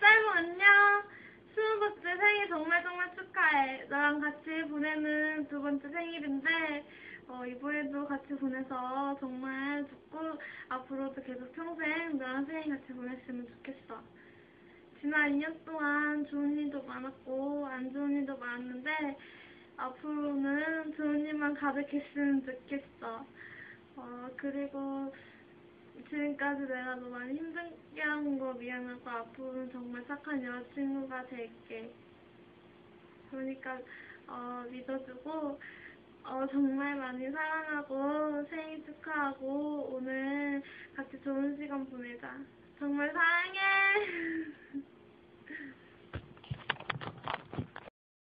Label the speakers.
Speaker 1: 쌀모 안녕. 스무 번째 생일 정말 정말 축하해. 나랑 같이 보내는 두 번째 생일인데 어, 이번에도 같이 보내서 정말 좋고 앞으로도 계속 평생 나랑 생일 같이 보냈으면 좋겠어. 지난 2년 동안 좋은 일도 많았고 안 좋은 일도 많았는데 앞으로는 좋은 일만 가득했으면 좋겠어. 어, 그리고 지금까지 내가 너 많이 힘들게 한 거 미안하고 앞으로는 정말 착한 여자친구가 될게. 그러니까 어, 믿어주고 어, 정말 많이 사랑하고 생일 축하하고 오늘 같이 좋은 시간 보내자. 정말 사랑해.